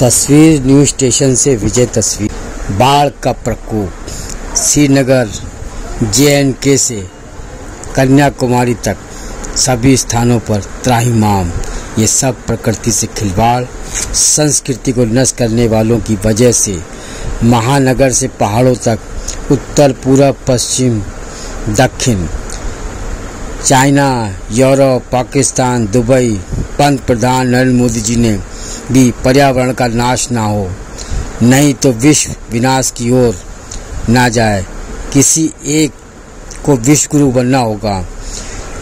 तस्वीर news station से विजय तस्वीर। बाढ़ का प्रकोप। श्रीनगर जे से कन्याकुमारी तक सभी स्थानों पर त्राहिमाम। ये सब प्रकृति से खिलवाड़। संस्कृति को नष्ट करने वालों की वजह से महानगर से पहाड़ों तक, उत्तर पूर्व पश्चिम, दक्षिण, चाइना, यूरोप, पाकिस्तान, दुबई पंत प्रधान नरेंद्र मोदी जी ने भी पर्यावरण का नाश ना हो, नहीं तो विश्व विनाश की ओर ना जाए। किसी एक को विश्व गुरु बनना होगा,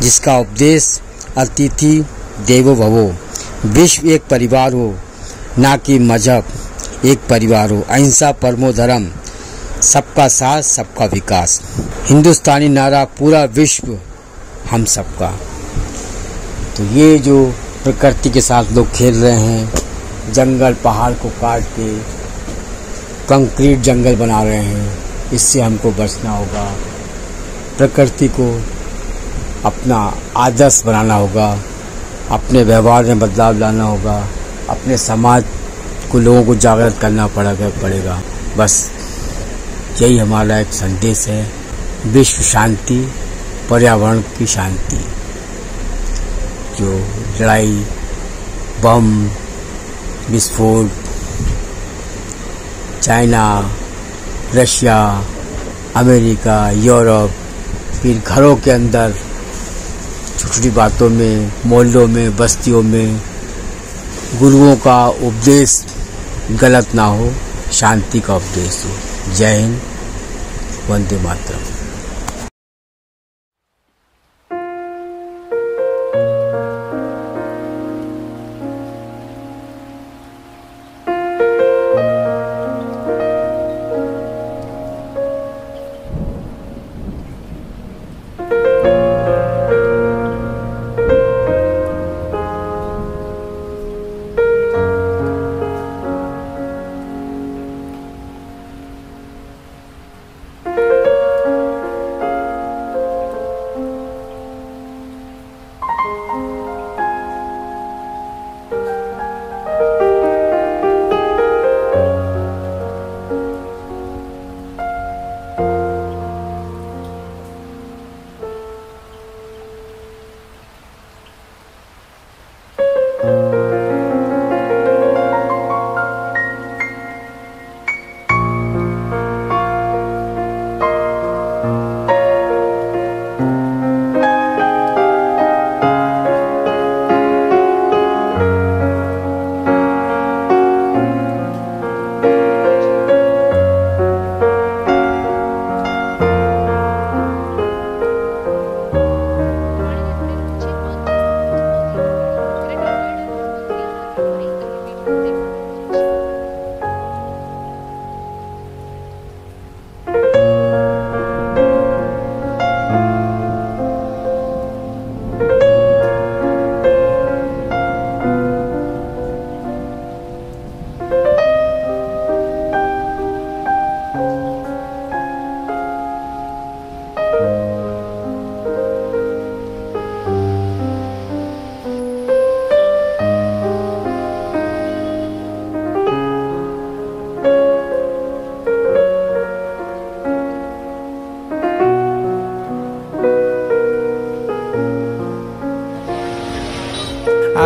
जिसका उपदेश अतिथि देवो भवो। विश्व एक परिवार हो, ना कि मज़हब। एक परिवार हो, अहिंसा, परमो धर्म, सबका साथ, सबका विकास। हिंदुस्तानी नारा पूरा विश्व, हम सबका। तो ये जो प्रकृति के साथ लोग खेल रहे हैं, जंगल, पहाड़ को काट के कंक्रीट जंगल बना रहे हैं, इससे हमको बचना होगा। प्रकृति को अपना आदर्श बनाना होगा, अपने व्यवहार में बदलाव लाना होगा, अपने समाज को लोगों को जागृत करना पड़ेगा पड़ेगा। बस यही हमारा एक संदेश है। विश्व शांति, पर्यावरण की शांति। जो लड़ाई, बम, विस्फोट, चाइना, रशिया, अमेरिका, यूरोप, फिर घरों के अंदर छोटी छोटी बातों में, मोहल्लों में, बस्तियों में गुरुओं का उपदेश गलत ना हो शांति का उपदेश हो जय Hind Vande Mataram.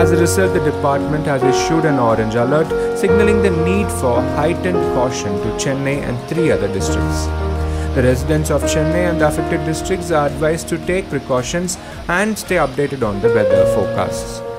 As a result, the department has issued an orange alert signaling the need for heightened caution to Chennai and three other districts. The residents of Chennai and the affected districts are advised to take precautions and stay updated on the weather forecasts.